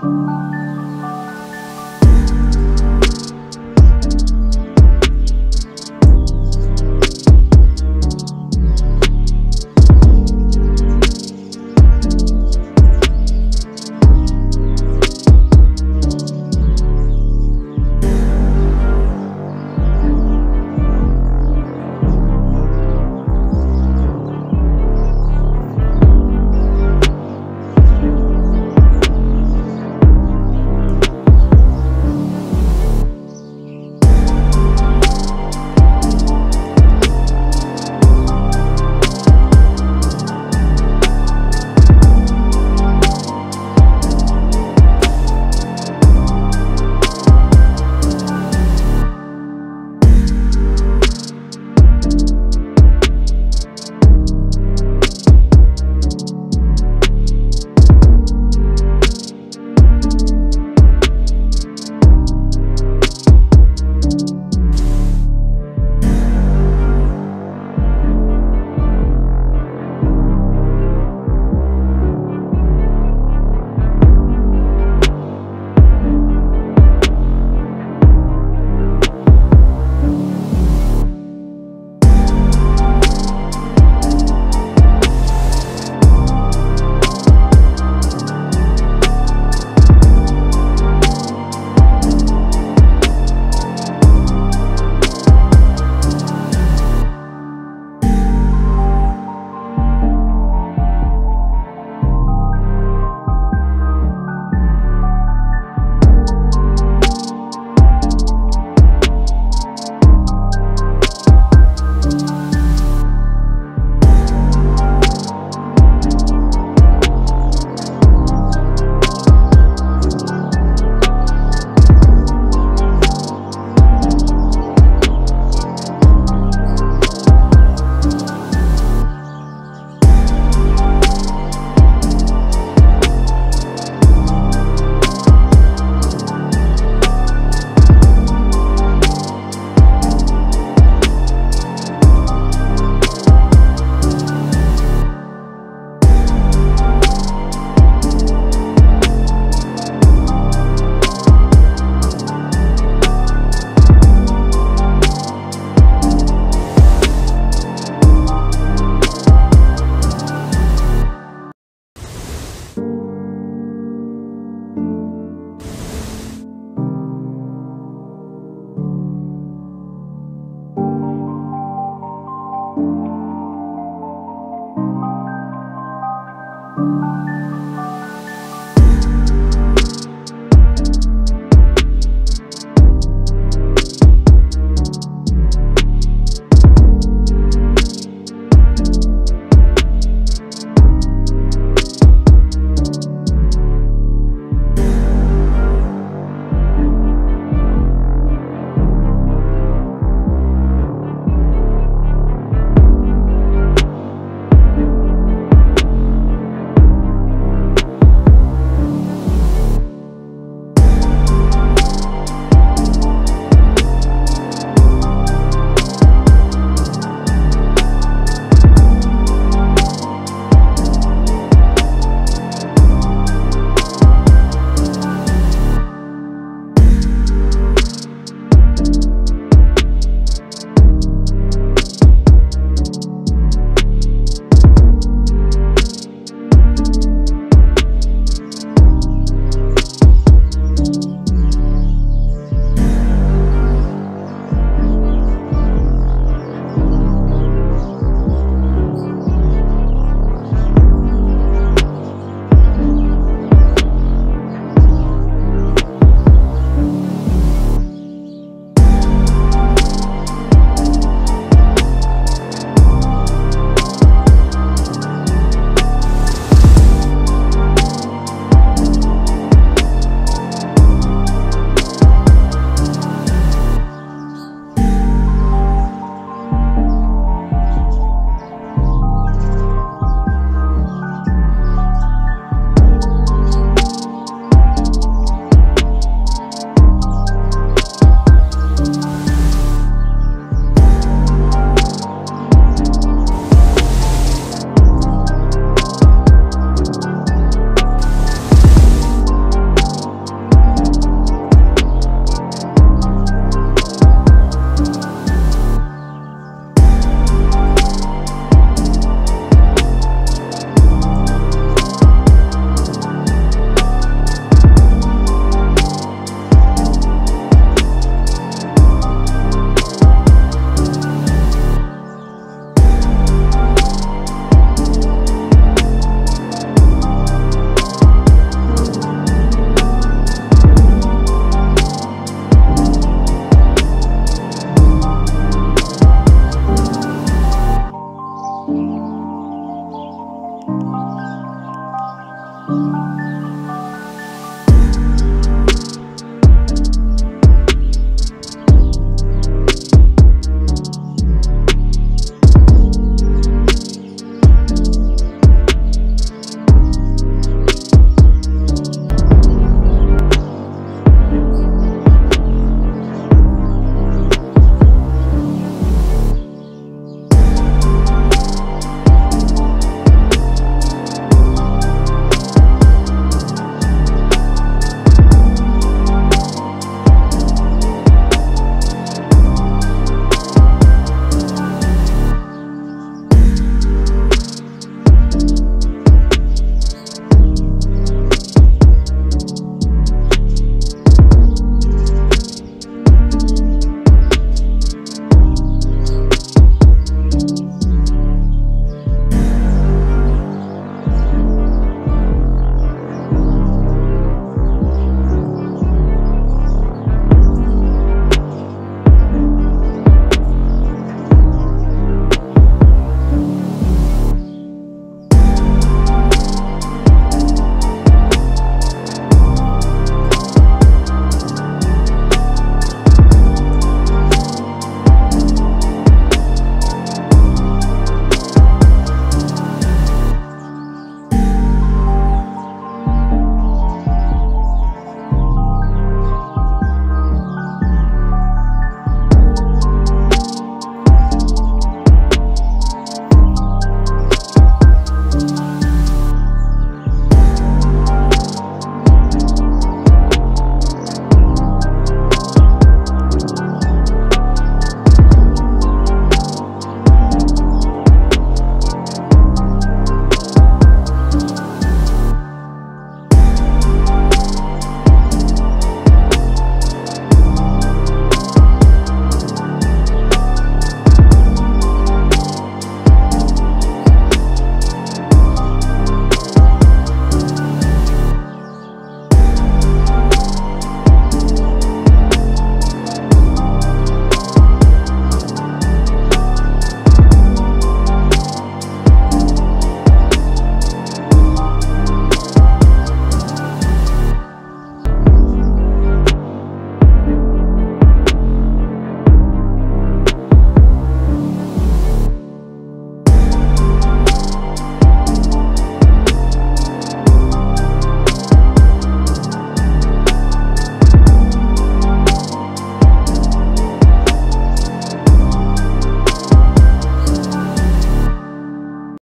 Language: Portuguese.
Música